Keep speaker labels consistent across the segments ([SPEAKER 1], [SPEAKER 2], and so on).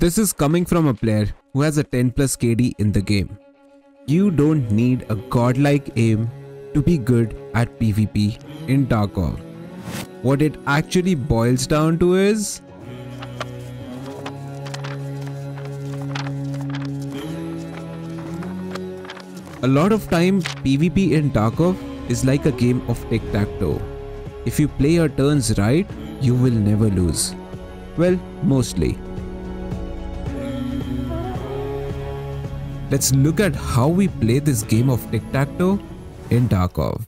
[SPEAKER 1] This is coming from a player who has a 10 plus KD in the game. You don't need a godlike aim to be good at PvP in Tarkov. What it actually boils down to is A lot of time PvP in Tarkov is like a game of tic-tac-toe. If you play your turns right, you will never lose. Well, mostly. Let's look at how we play this game of tic-tac-toe in Tarkov.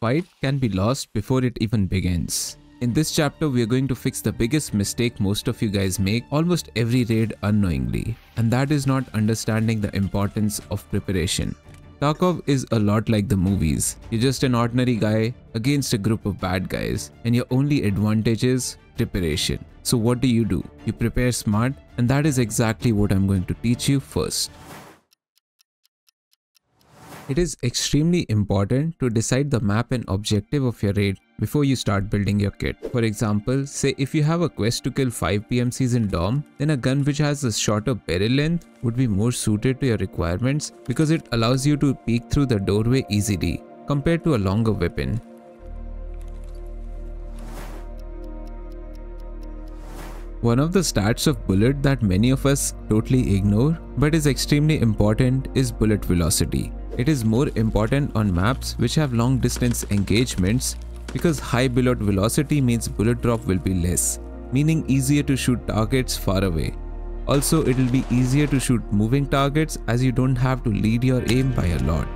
[SPEAKER 1] Fight can be lost before it even begins. In this chapter, we are going to fix the biggest mistake most of you guys make almost every raid unknowingly, and that is not understanding the importance of preparation. Tarkov is a lot like the movies. You're just an ordinary guy against a group of bad guys, and your only advantage is preparation. So, what do you do? You prepare smart, and that is exactly what I'm going to teach you first. It is extremely important to decide the map and objective of your raid before you start building your kit. For example, say if you have a quest to kill 5 PMCs in Dom, then a gun which has a shorter barrel length would be more suited to your requirements because it allows you to peek through the doorway easily compared to a longer weapon. One of the stats of bullet that many of us totally ignore but is extremely important is bullet velocity. It is more important on maps which have long distance engagements because high bullet velocity means bullet drop will be less, meaning easier to shoot targets far away. Also, it will be easier to shoot moving targets as you don't have to lead your aim by a lot.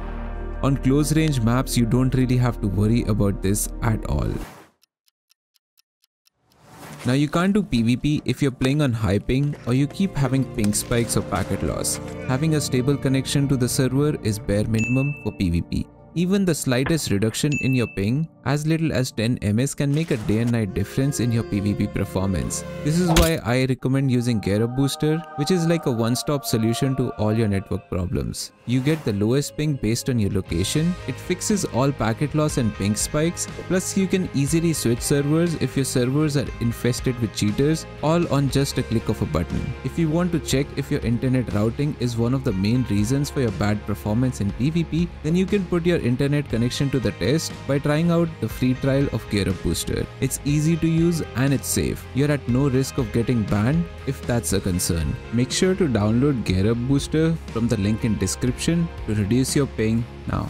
[SPEAKER 1] On close range maps, you don't really have to worry about this at all. Now you can't do PvP if you're playing on high ping or you keep having ping spikes or packet loss. Having a stable connection to the server is bare minimum for PvP. Even the slightest reduction in your ping, as little as 10 ms can make a day and night difference in your PvP performance. This is why I recommend using GearUp Booster, which is like a one-stop solution to all your network problems. You get the lowest ping based on your location, it fixes all packet loss and ping spikes, plus you can easily switch servers if your servers are infested with cheaters, all on just a click of a button. If you want to check if your internet routing is one of the main reasons for your bad performance in PvP, then you can put your internet connection to the test by trying out the free trial of GearUp Booster. It's easy to use and it's safe. You're at no risk of getting banned if that's a concern. Make sure to download GearUp Booster from the link in description to reduce your ping now.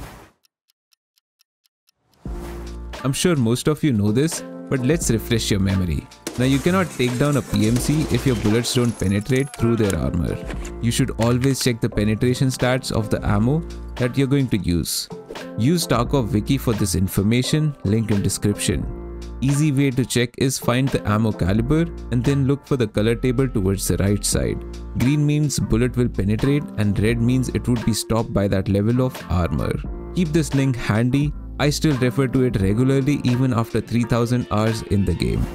[SPEAKER 1] I'm sure most of you know this, but let's refresh your memory. Now you cannot take down a PMC if your bullets don't penetrate through their armor. You should always check the penetration stats of the ammo that you're going to use. Use Tarkov wiki for this information, link in description. Easy way to check is find the ammo caliber and then look for the color table towards the right side. Green means bullet will penetrate and red means it would be stopped by that level of armor. Keep this link handy, I still refer to it regularly even after 3000 hours in the game.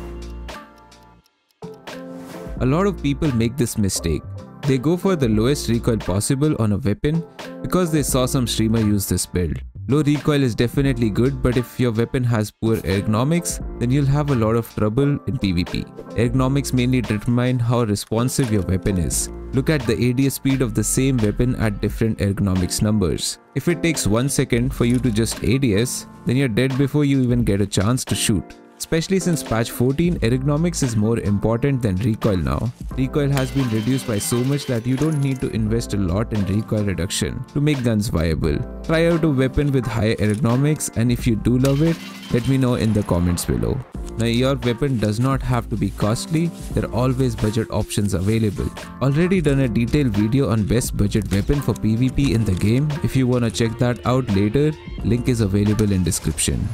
[SPEAKER 1] A lot of people make this mistake. They go for the lowest recoil possible on a weapon because they saw some streamer use this build. Low recoil is definitely good but if your weapon has poor ergonomics then you'll have a lot of trouble in PvP. Ergonomics mainly determine how responsive your weapon is. Look at the ADS speed of the same weapon at different ergonomics numbers. If it takes 1 second for you to just ADS, then you're dead before you even get a chance to shoot. Especially since patch 14, ergonomics is more important than recoil now. Recoil has been reduced by so much that you don't need to invest a lot in recoil reduction to make guns viable. Try out a weapon with high ergonomics and if you do love it, let me know in the comments below. Now your weapon does not have to be costly, there are always budget options available. Already done a detailed video on best budget weapon for PvP in the game, if you wanna check that out later, link is available in description.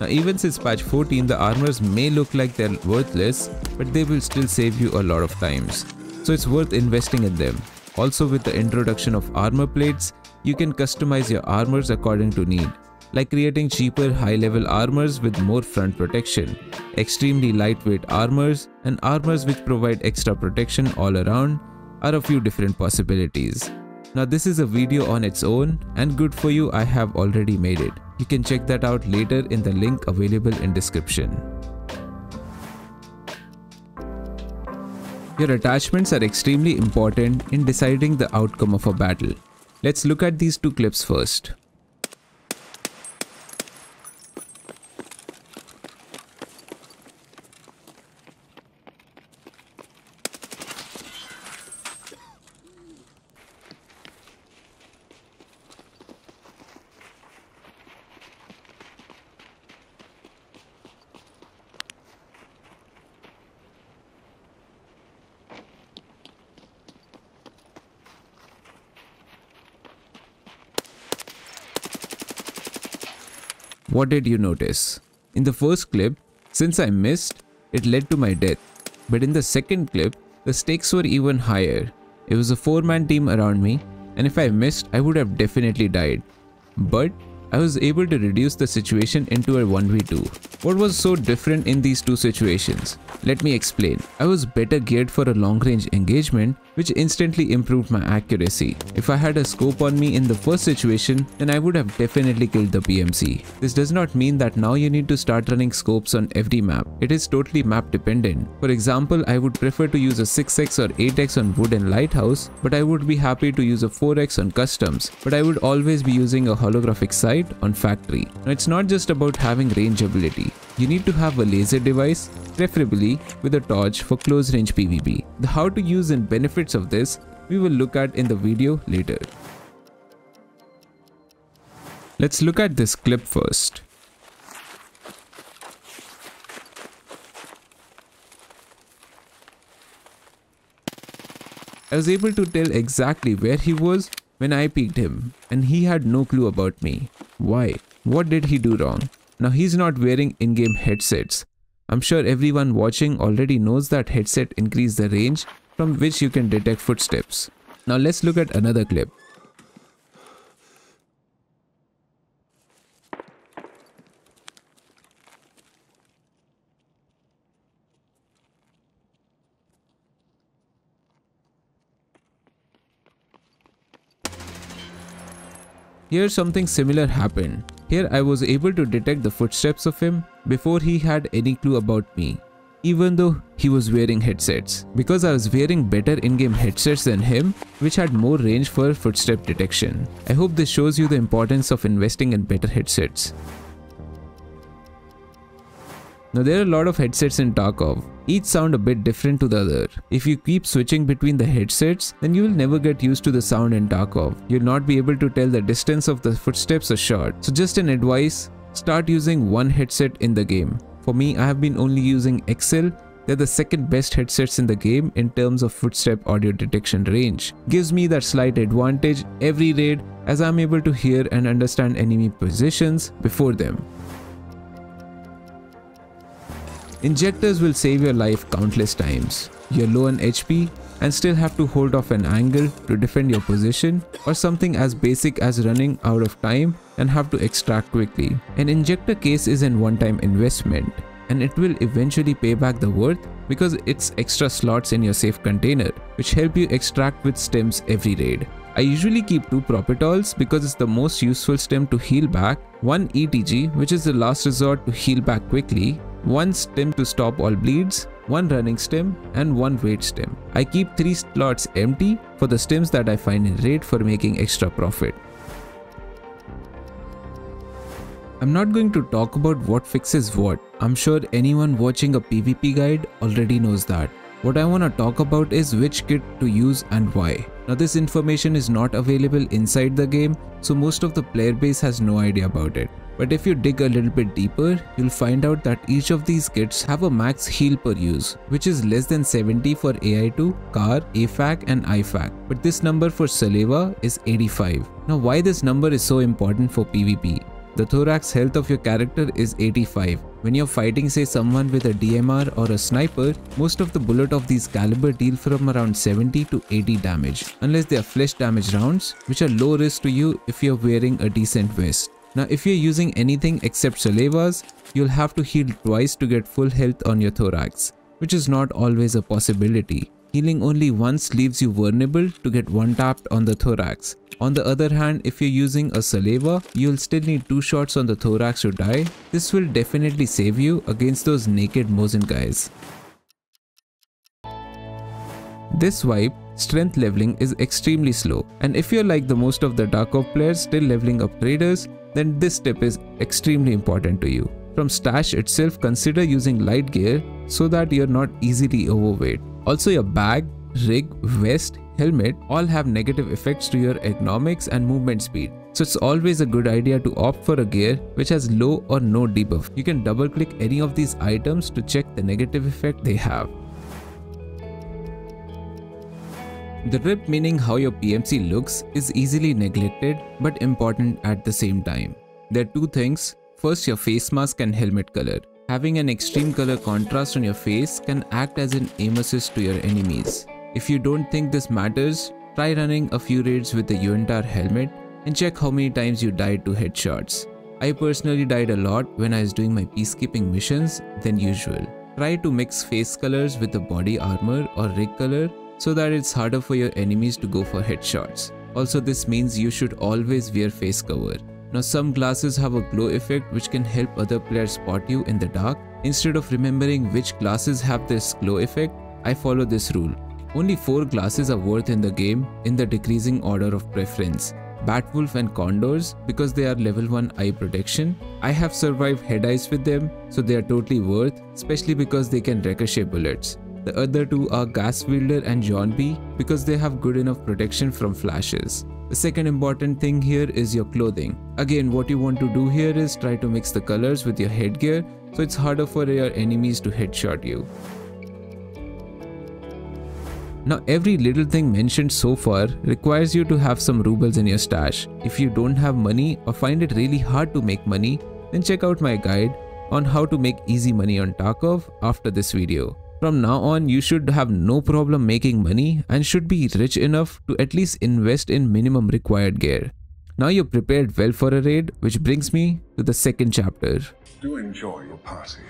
[SPEAKER 1] Now even since patch 14 the armors may look like they're worthless but they will still save you a lot of times. So it's worth investing in them. Also with the introduction of armor plates, you can customize your armors according to need like creating cheaper high level armors with more front protection, extremely lightweight armors and armors which provide extra protection all around are a few different possibilities. Now this is a video on its own and good for you I have already made it. You can check that out later in the link available in description. Your attachments are extremely important in deciding the outcome of a battle. Let's look at these two clips first. What did you notice? In the first clip, since I missed, it led to my death. But in the second clip, the stakes were even higher. It was a 4-man team around me and if I missed, I would have definitely died. But I was able to reduce the situation into a 1v2. What was so different in these two situations? Let me explain. I was better geared for a long range engagement which instantly improved my accuracy. If I had a scope on me in the first situation, then I would have definitely killed the PMC. This does not mean that now you need to start running scopes on every map. It is totally map dependent. For example, I would prefer to use a 6x or 8x on wood and lighthouse, but I would be happy to use a 4x on customs, but I would always be using a holographic sight on factory. Now it's not just about having range ability. You need to have a laser device, preferably with a torch for close range PvP. The how to use and benefits of this we will look at in the video later. Let's look at this clip first. I was able to tell exactly where he was when I peeked him and he had no clue about me. Why? What did he do wrong? Now he's not wearing in-game headsets. I'm sure everyone watching already knows that headset increase the range from which you can detect footsteps. Now let's look at another clip. Here something similar happened. Here I was able to detect the footsteps of him before he had any clue about me, even though he was wearing headsets. Because I was wearing better in-game headsets than him, which had more range for footstep detection. I hope this shows you the importance of investing in better headsets. Now there are a lot of headsets in Tarkov, each sound a bit different to the other. If you keep switching between the headsets, then you will never get used to the sound in Tarkov. You'll not be able to tell the distance of the footsteps or shot. So just an advice, start using one headset in the game. For me, I have been only using XCEL they're the second best headsets in the game in terms of footstep audio detection range. Gives me that slight advantage every raid as I'm able to hear and understand enemy positions before them. Injectors will save your life countless times. You're low on HP and still have to hold off an angle to defend your position or something as basic as running out of time and have to extract quickly. An injector case is an one-time investment and it will eventually pay back the worth because it's extra slots in your safe container which help you extract with stims every raid. I usually keep two propitals because it's the most useful stim to heal back, one ETG which is the last resort to heal back quickly one stim to stop all bleeds, one running stim and one weight stim. I keep 3 slots empty for the stims that I find in raid for making extra profit. I'm not going to talk about what fixes what. I'm sure anyone watching a PvP guide already knows that. What I want to talk about is which kit to use and why. Now this information is not available inside the game so most of the player base has no idea about it. But if you dig a little bit deeper, you'll find out that each of these kits have a max heal per use, which is less than 70 for AI2, CAR, AFAK and IFAK. But this number for Salewa is 85. Now why this number is so important for PvP? The thorax health of your character is 85. When you're fighting say someone with a DMR or a sniper, most of the bullet of these caliber deal from around 70 to 80 damage, unless they are flesh damage rounds, which are low risk to you if you're wearing a decent vest. Now if you're using anything except Salewas, you'll have to heal twice to get full health on your thorax, which is not always a possibility. Healing only once leaves you vulnerable to get one tapped on the thorax. On the other hand, if you're using a Salewa, you'll still need 2 shots on the thorax to die. This will definitely save you against those naked Mosin guys. This wipe, strength leveling is extremely slow and if you're like the most of the Dark Tarkov players still leveling up raiders, then this tip is extremely important to you. From stash itself, consider using light gear so that you're not easily overweight. Also your bag, rig, vest, helmet all have negative effects to your ergonomics and movement speed. So it's always a good idea to opt for a gear which has low or no debuff. You can double click any of these items to check the negative effect they have. The rip meaning how your PMC looks is easily neglected but important at the same time. There are two things. First your face mask and helmet color. Having an extreme color contrast on your face can act as an aim assist to your enemies. If you don't think this matters, try running a few raids with the UNTAR helmet and check how many times you died to headshots. I personally died a lot when I was doing my peacekeeping missions than usual. Try to mix face colors with the body armor or rig color so that it's harder for your enemies to go for headshots. Also this means you should always wear face cover. Now some glasses have a glow effect which can help other players spot you in the dark. Instead of remembering which glasses have this glow effect, I follow this rule. Only 4 glasses are worth in the game in the decreasing order of preference. Batwolf and Condors because they are level 1 eye protection. I have survived head eyes with them so they are totally worth especially because they can ricochet bullets. The other two are Gas Welder and John B because they have good enough protection from flashes. The second important thing here is your clothing. Again what you want to do here is try to mix the colors with your headgear so it's harder for your enemies to headshot you. Now every little thing mentioned so far requires you to have some rubles in your stash. If you don't have money or find it really hard to make money, then check out my guide on how to make easy money on Tarkov after this video. From now on, you should have no problem making money and should be rich enough to at least invest in minimum required gear. Now you're prepared well for a raid, which brings me to the second chapter.
[SPEAKER 2] Do enjoy your party.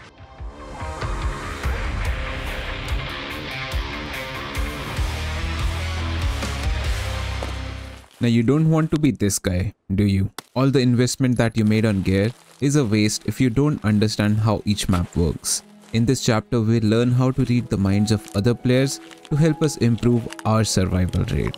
[SPEAKER 1] Now you don't want to be this guy, do you? All the investment that you made on gear is a waste if you don't understand how each map works. In this chapter, we'll learn how to read the minds of other players to help us improve our survival rate.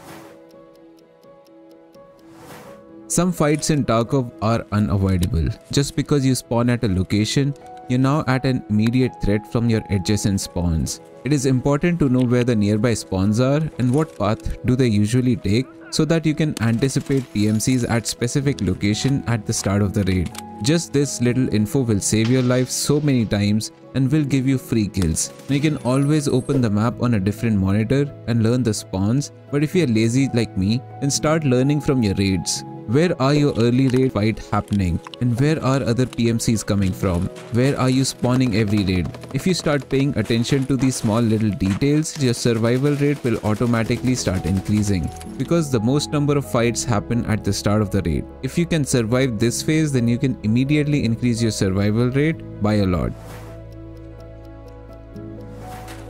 [SPEAKER 1] Some fights in Tarkov are unavoidable. Just because you spawn at a location, you're now at an immediate threat from your adjacent spawns. It is important to know where the nearby spawns are and what path do they usually take so that you can anticipate PMCs at specific location at the start of the raid. Just this little info will save your life so many times and will give you free kills. Now you can always open the map on a different monitor and learn the spawns but if you're lazy like me then start learning from your raids. Where are your early raid fight happening? And where are other PMCs coming from? Where are you spawning every raid? If you start paying attention to these small little details, your survival rate will automatically start increasing. Because the most number of fights happen at the start of the raid. If you can survive this phase, then you can immediately increase your survival rate by a lot.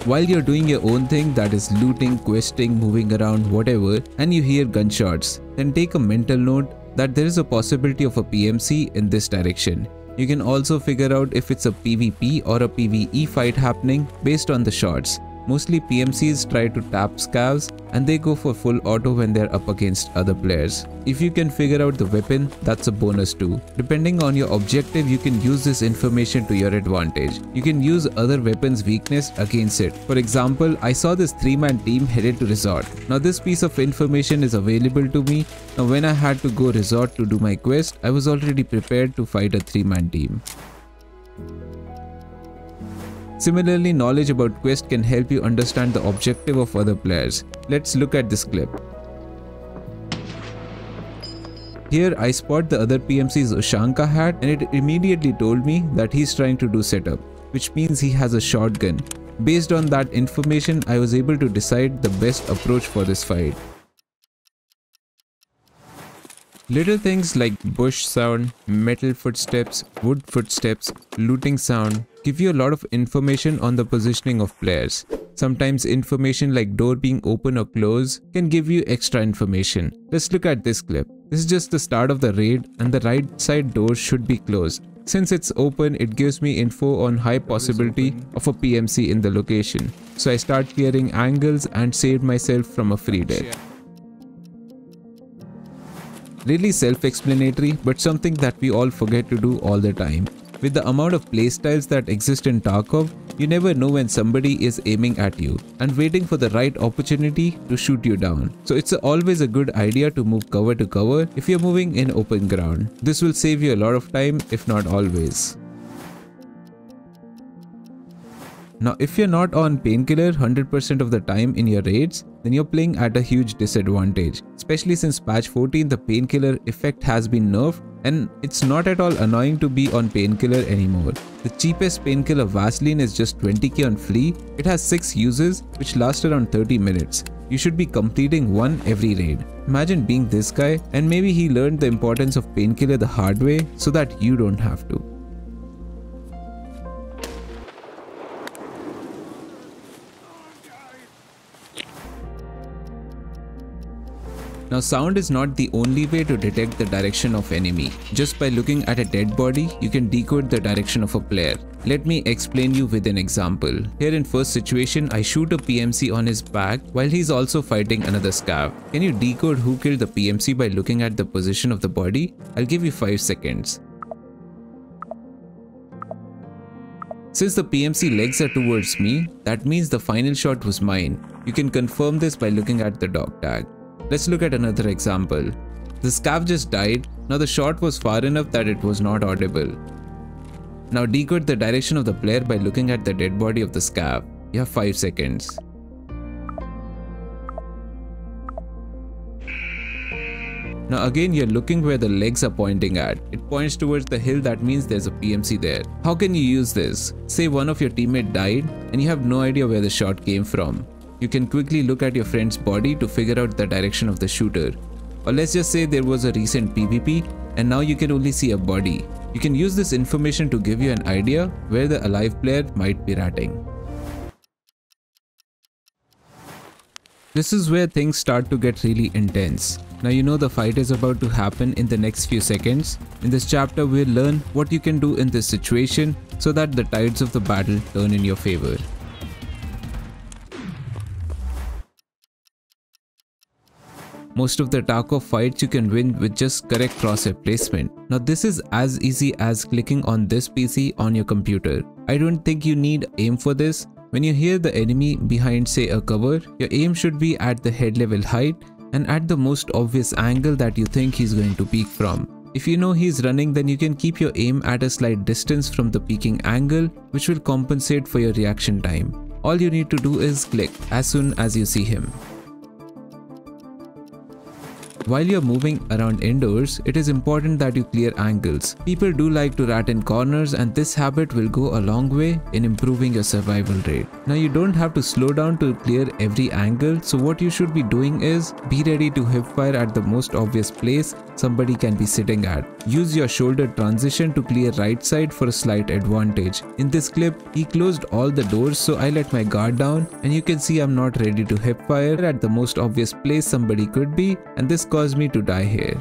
[SPEAKER 1] While you're doing your own thing that is looting, questing, moving around, whatever, and you hear gunshots, then take a mental note that there is a possibility of a PMC in this direction. You can also figure out if it's a PvP or a PvE fight happening based on the shots. Mostly PMCs try to tap scavs and they go for full auto when they're up against other players. If you can figure out the weapon, that's a bonus too. Depending on your objective, you can use this information to your advantage. You can use other weapons weakness against it. For example, I saw this 3-man team headed to resort. Now this piece of information is available to me. Now when I had to go resort to do my quest, I was already prepared to fight a 3-man team. Similarly, knowledge about Quest can help you understand the objective of other players. Let's look at this clip. Here I spot the other PMC's Ushanka hat and it immediately told me that he's trying to do setup, which means he has a shotgun. Based on that information, I was able to decide the best approach for this fight. Little things like bush sound, metal footsteps, wood footsteps, looting sound give you a lot of information on the positioning of players. Sometimes information like door being open or closed can give you extra information. Let's look at this clip. This is just the start of the raid and the right side door should be closed. Since it's open, it gives me info on high possibility of a PMC in the location. So I start clearing angles and saved myself from a free death. Really self-explanatory, but something that we all forget to do all the time. With the amount of playstyles that exist in Tarkov, you never know when somebody is aiming at you and waiting for the right opportunity to shoot you down. So it's always a good idea to move cover to cover if you're moving in open ground. This will save you a lot of time if not always. Now if you're not on painkiller 100% of the time in your raids, then you're playing at a huge disadvantage. Especially since patch 14 the painkiller effect has been nerfed and it's not at all annoying to be on painkiller anymore. The cheapest painkiller Vaseline is just 20k on flea. It has 6 uses which last around 30 minutes. You should be completing one every raid. Imagine being this guy and maybe he learned the importance of painkiller the hard way so that you don't have to. Now sound is not the only way to detect the direction of enemy. Just by looking at a dead body, you can decode the direction of a player. Let me explain you with an example. Here in first situation, I shoot a PMC on his back while he's also fighting another scav. Can you decode who killed the PMC by looking at the position of the body? I'll give you 5 seconds. Since the PMC legs are towards me, that means the final shot was mine. You can confirm this by looking at the dog tag. Let's look at another example. The scav just died, now the shot was far enough that it was not audible. Now decode the direction of the player by looking at the dead body of the scav. You have 5 seconds. Now again you're looking where the legs are pointing at. It points towards the hill that means there's a PMC there. How can you use this? Say one of your teammate died and you have no idea where the shot came from you can quickly look at your friend's body to figure out the direction of the shooter. Or let's just say there was a recent PvP and now you can only see a body. You can use this information to give you an idea where the alive player might be ratting. This is where things start to get really intense. Now you know the fight is about to happen in the next few seconds. In this chapter we'll learn what you can do in this situation so that the tides of the battle turn in your favor. Most of the Tarkov fights you can win with just correct crosshair placement. Now this is as easy as clicking on this PC on your computer. I don't think you need aim for this. When you hear the enemy behind say a cover, your aim should be at the head level height and at the most obvious angle that you think he's going to peek from. If you know he's running then you can keep your aim at a slight distance from the peeking angle which will compensate for your reaction time. All you need to do is click as soon as you see him. While you're moving around indoors, it is important that you clear angles. People do like to rat in corners and this habit will go a long way in improving your survival rate. Now you don't have to slow down to clear every angle so what you should be doing is be ready to hipfire at the most obvious place somebody can be sitting at. Use your shoulder transition to clear right side for a slight advantage. In this clip, he closed all the doors so I let my guard down and you can see I'm not ready to hipfire at the most obvious place somebody could be and this me to die here.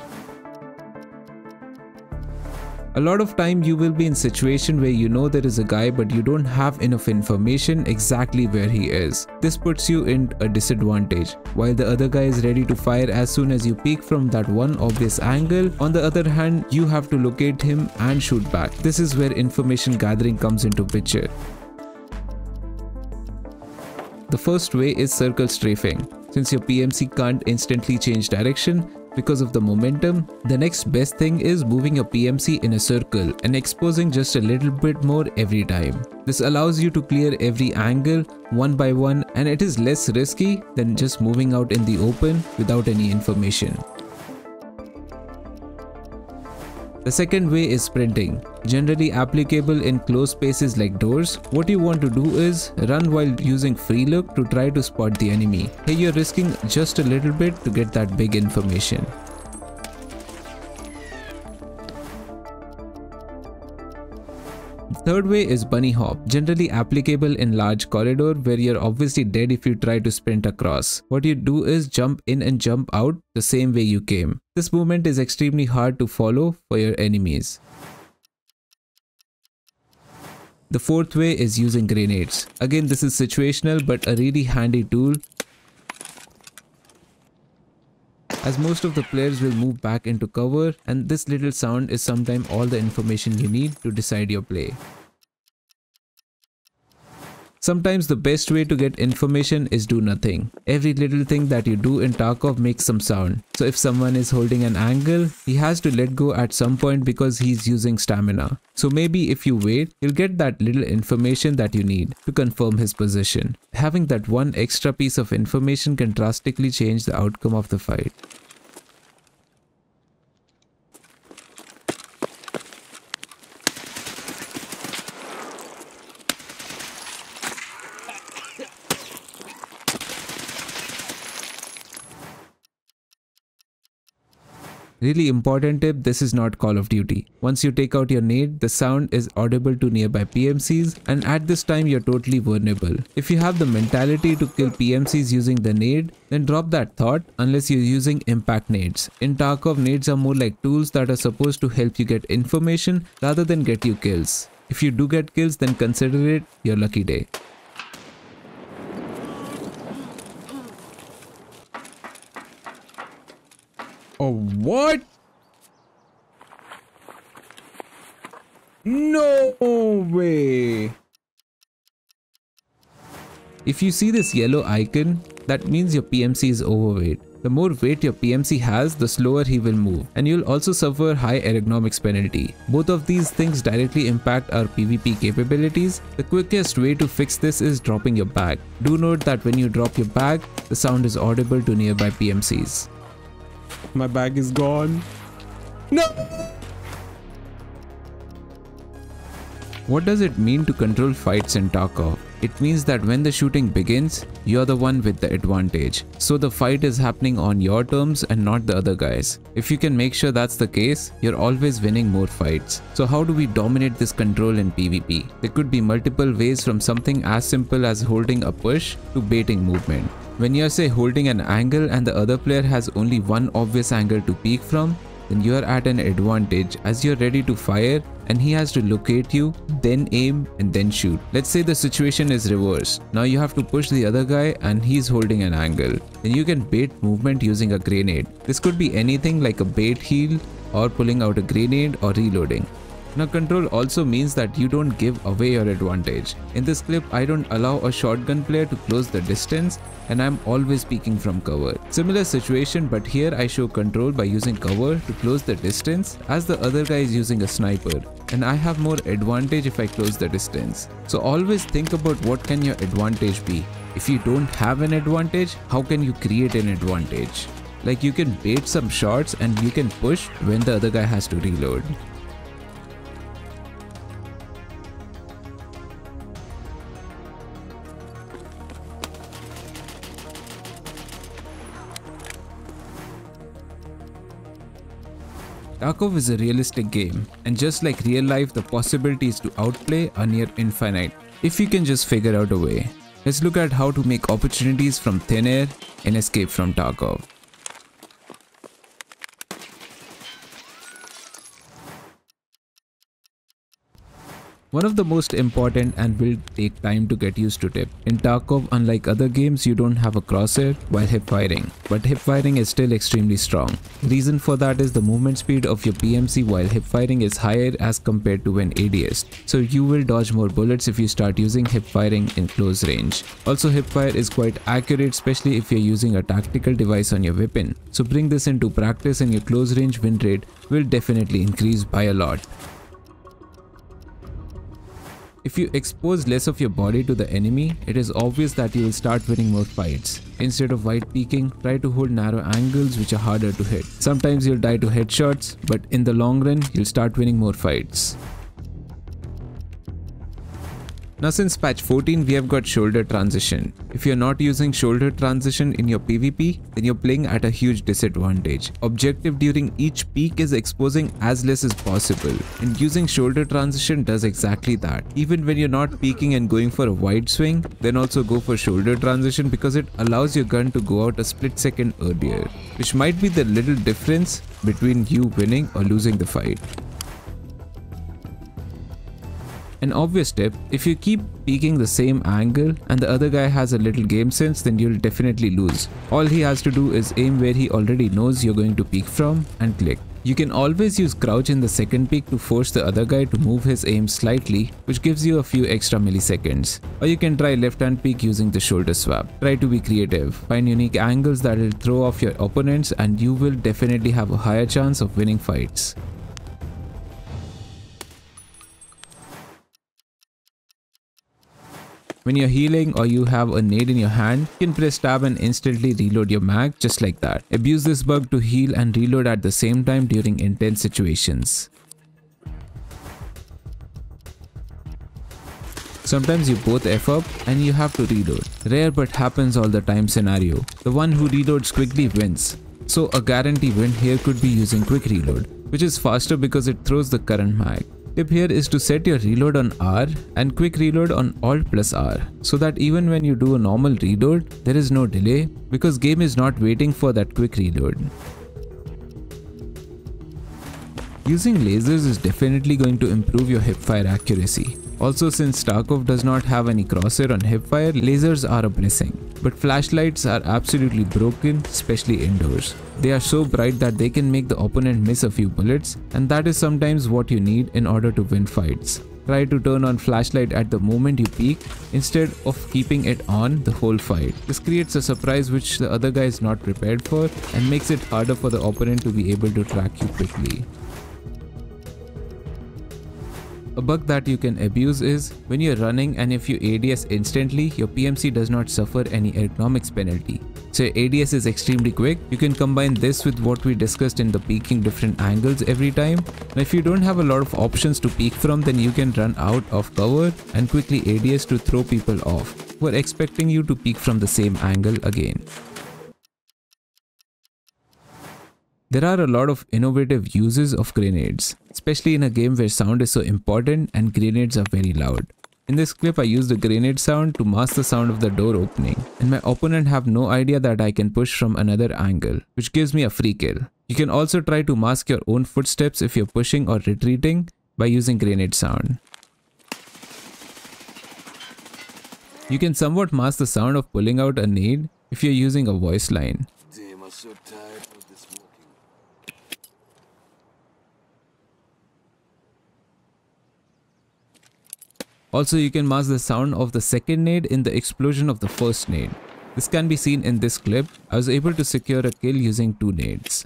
[SPEAKER 1] A lot of time you will be in situation where you know there is a guy but you don't have enough information exactly where he is. This puts you in a disadvantage. While the other guy is ready to fire as soon as you peek from that one obvious angle, on the other hand you have to locate him and shoot back. This is where information gathering comes into picture. The first way is circle strafing. Since your PMC can't instantly change direction, because of the momentum, the next best thing is moving your PMC in a circle and exposing just a little bit more every time. This allows you to clear every angle one by one and it is less risky than just moving out in the open without any information. The second way is sprinting. Generally applicable in closed spaces like doors, what you want to do is run while using free look to try to spot the enemy. Here you're risking just a little bit to get that big information. Third way is bunny hop, generally applicable in large corridor where you're obviously dead if you try to sprint across. What you do is jump in and jump out the same way you came. This movement is extremely hard to follow for your enemies. The fourth way is using grenades. Again this is situational but a really handy tool as most of the players will move back into cover and this little sound is sometimes all the information you need to decide your play. Sometimes the best way to get information is do nothing. Every little thing that you do in Tarkov makes some sound. So if someone is holding an angle, he has to let go at some point because he's using stamina. So maybe if you wait, you'll get that little information that you need to confirm his position. Having that one extra piece of information can drastically change the outcome of the fight. Really important tip, this is not Call of Duty. Once you take out your nade, the sound is audible to nearby PMCs and at this time you're totally vulnerable. If you have the mentality to kill PMCs using the nade, then drop that thought unless you're using impact nades. In Tarkov, nades are more like tools that are supposed to help you get information rather than get you kills. If you do get kills, then consider it your lucky day. Oh, what? No way. If you see this yellow icon, that means your PMC is overweight. The more weight your PMC has, the slower he will move and you'll also suffer high ergonomics penalty. Both of these things directly impact our PvP capabilities. The quickest way to fix this is dropping your bag. Do note that when you drop your bag, the sound is audible to nearby PMCs. My bag is gone. No! What does it mean to control fights in Tarkov? It means that when the shooting begins, you're the one with the advantage. So the fight is happening on your terms and not the other guys. If you can make sure that's the case, you're always winning more fights. So how do we dominate this control in PvP? There could be multiple ways from something as simple as holding a push to baiting movement. When you're say holding an angle and the other player has only one obvious angle to peek from, then you're at an advantage as you're ready to fire and he has to locate you, then aim and then shoot. Let's say the situation is reversed. Now you have to push the other guy and he's holding an angle. Then you can bait movement using a grenade. This could be anything like a bait heal or pulling out a grenade or reloading. Now control also means that you don't give away your advantage. In this clip, I don't allow a shotgun player to close the distance and I'm always peeking from cover. Similar situation but here I show control by using cover to close the distance as the other guy is using a sniper and I have more advantage if I close the distance. So always think about what can your advantage be. If you don't have an advantage, how can you create an advantage? Like you can bait some shots and you can push when the other guy has to reload. Tarkov is a realistic game, and just like real life, the possibilities to outplay are near infinite, if you can just figure out a way. Let's look at how to make opportunities from thin air and escape from Tarkov. One of the most important and will take time to get used to tip. In Tarkov, unlike other games, you don't have a crosshair while hip firing, but hip firing is still extremely strong. reason for that is the movement speed of your PMC while hip firing is higher as compared to when ADS, so you will dodge more bullets if you start using hip firing in close range. Also hip fire is quite accurate especially if you're using a tactical device on your weapon, so bring this into practice and your close range win rate will definitely increase by a lot. If you expose less of your body to the enemy, it is obvious that you will start winning more fights. Instead of wide peeking, try to hold narrow angles which are harder to hit. Sometimes you'll die to headshots, but in the long run, you'll start winning more fights. Now since patch 14 we have got shoulder transition. If you're not using shoulder transition in your PvP then you're playing at a huge disadvantage. Objective during each peak is exposing as less as possible and using shoulder transition does exactly that. Even when you're not peeking and going for a wide swing then also go for shoulder transition because it allows your gun to go out a split second earlier which might be the little difference between you winning or losing the fight. An obvious tip, if you keep peeking the same angle and the other guy has a little game sense then you'll definitely lose. All he has to do is aim where he already knows you're going to peek from and click. You can always use crouch in the second peek to force the other guy to move his aim slightly which gives you a few extra milliseconds. Or you can try left hand peek using the shoulder swap. Try to be creative, find unique angles that will throw off your opponents and you will definitely have a higher chance of winning fights. When you're healing or you have a nade in your hand, you can press tab and instantly reload your mag just like that. Abuse this bug to heal and reload at the same time during intense situations. Sometimes you both F up and you have to reload. Rare but happens all the time scenario. The one who reloads quickly wins. So a guarantee win here could be using quick reload, which is faster because it throws the current mag tip here is to set your reload on R and quick reload on Alt plus R so that even when you do a normal reload, there is no delay because game is not waiting for that quick reload. Using lasers is definitely going to improve your hipfire accuracy. Also since Tarkov does not have any crosshair on hipfire, lasers are a blessing. But flashlights are absolutely broken, especially indoors. They are so bright that they can make the opponent miss a few bullets and that is sometimes what you need in order to win fights. Try to turn on flashlight at the moment you peek instead of keeping it on the whole fight. This creates a surprise which the other guy is not prepared for and makes it harder for the opponent to be able to track you quickly. A bug that you can abuse is when you're running and if you ADS instantly, your PMC does not suffer any ergonomics penalty. So ADS is extremely quick. You can combine this with what we discussed in the peeking different angles every time. Now if you don't have a lot of options to peek from then you can run out of cover and quickly ADS to throw people off We're expecting you to peek from the same angle again. There are a lot of innovative uses of grenades, especially in a game where sound is so important and grenades are very loud. In this clip I used a grenade sound to mask the sound of the door opening and my opponent have no idea that I can push from another angle, which gives me a free kill. You can also try to mask your own footsteps if you're pushing or retreating by using grenade sound. You can somewhat mask the sound of pulling out a nade if you're using a voice line. Damn, Also, you can mask the sound of the second nade in the explosion of the first nade. This can be seen in this clip. I was able to secure a kill using two nades.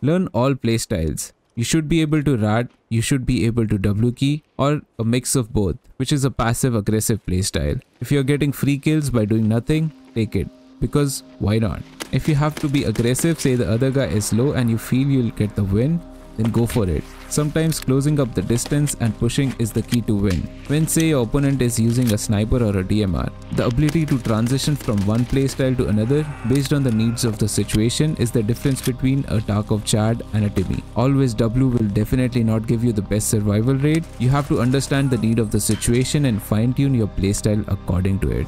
[SPEAKER 1] Learn all playstyles. You should be able to RAD, you should be able to W key or a mix of both, which is a passive aggressive playstyle. If you're getting free kills by doing nothing, take it. Because why not? If you have to be aggressive, say the other guy is low and you feel you'll get the win, then go for it. Sometimes closing up the distance and pushing is the key to win. When say your opponent is using a sniper or a DMR, the ability to transition from one playstyle to another based on the needs of the situation is the difference between a Tarkov Chad and a Timmy. Always W will definitely not give you the best survival rate, you have to understand the need of the situation and fine tune your playstyle according to it.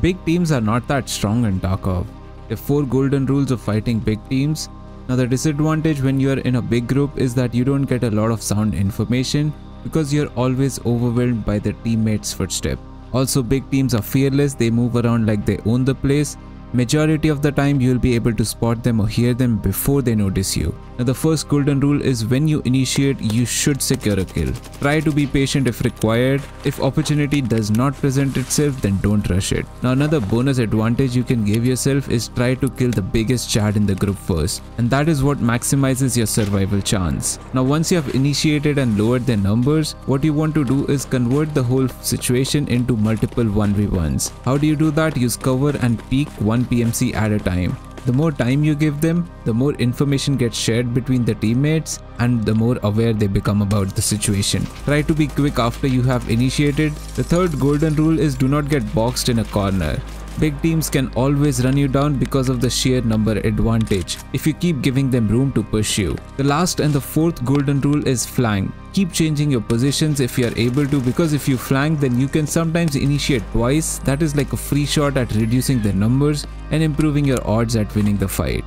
[SPEAKER 1] Big teams are not that strong in Tarkov. The 4 golden rules of fighting big teams now the disadvantage when you are in a big group is that you don't get a lot of sound information because you're always overwhelmed by the teammates' footstep. Also big teams are fearless, they move around like they own the place Majority of the time you'll be able to spot them or hear them before they notice you. Now the first golden rule is when you initiate you should secure a kill. Try to be patient if required. If opportunity does not present itself then don't rush it. Now another bonus advantage you can give yourself is try to kill the biggest Chad in the group first and that is what maximizes your survival chance. Now once you have initiated and lowered their numbers what you want to do is convert the whole situation into multiple 1v1s. How do you do that? Use cover and peek one one PMC at a time. The more time you give them, the more information gets shared between the teammates and the more aware they become about the situation. Try to be quick after you have initiated. The third golden rule is do not get boxed in a corner. Big teams can always run you down because of the sheer number advantage if you keep giving them room to push you. The last and the fourth golden rule is flank. Keep changing your positions if you are able to because if you flank then you can sometimes initiate twice that is like a free shot at reducing their numbers and improving your odds at winning the fight.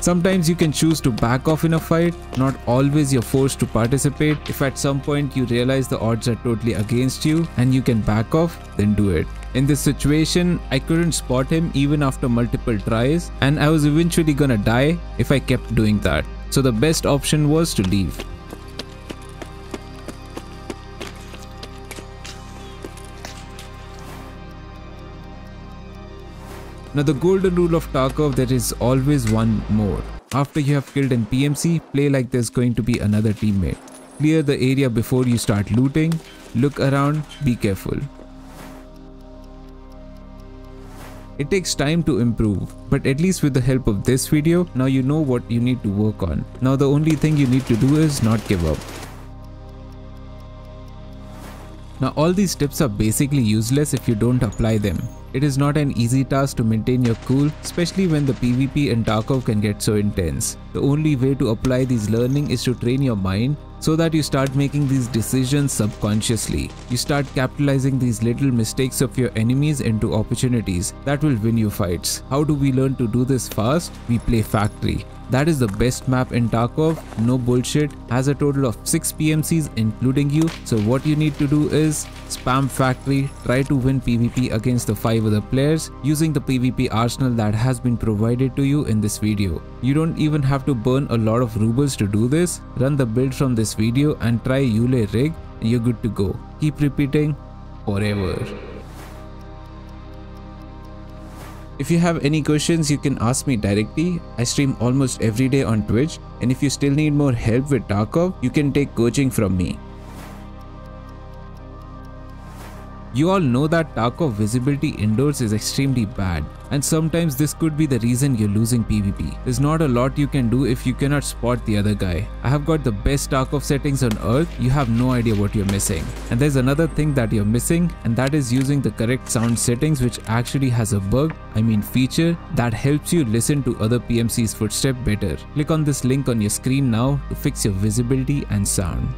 [SPEAKER 1] Sometimes you can choose to back off in a fight, not always you're forced to participate. If at some point you realize the odds are totally against you and you can back off, then do it. In this situation, I couldn't spot him even after multiple tries and I was eventually gonna die if I kept doing that. So the best option was to leave. Now the golden rule of Tarkov there is always one more. After you have killed an PMC, play like there's going to be another teammate. Clear the area before you start looting, look around, be careful. It takes time to improve, but at least with the help of this video, now you know what you need to work on. Now the only thing you need to do is not give up. Now all these tips are basically useless if you don't apply them. It is not an easy task to maintain your cool, especially when the PvP in Tarkov can get so intense. The only way to apply these learning is to train your mind so that you start making these decisions subconsciously. You start capitalizing these little mistakes of your enemies into opportunities that will win you fights. How do we learn to do this fast? We play Factory. That is the best map in Tarkov, no bullshit, has a total of 6 PMCs including you. So what you need to do is spam factory, try to win PvP against the 5 other players using the PvP arsenal that has been provided to you in this video. You don't even have to burn a lot of rubles to do this, run the build from this video and try Yule rig you're good to go. Keep repeating forever. If you have any questions, you can ask me directly. I stream almost every day on Twitch and if you still need more help with Tarkov, you can take coaching from me. You all know that Tarkov visibility indoors is extremely bad and sometimes this could be the reason you're losing PvP. There's not a lot you can do if you cannot spot the other guy. I have got the best Tarkov settings on earth, you have no idea what you're missing. And there's another thing that you're missing and that is using the correct sound settings which actually has a bug, I mean feature, that helps you listen to other PMC's footstep better. Click on this link on your screen now to fix your visibility and sound.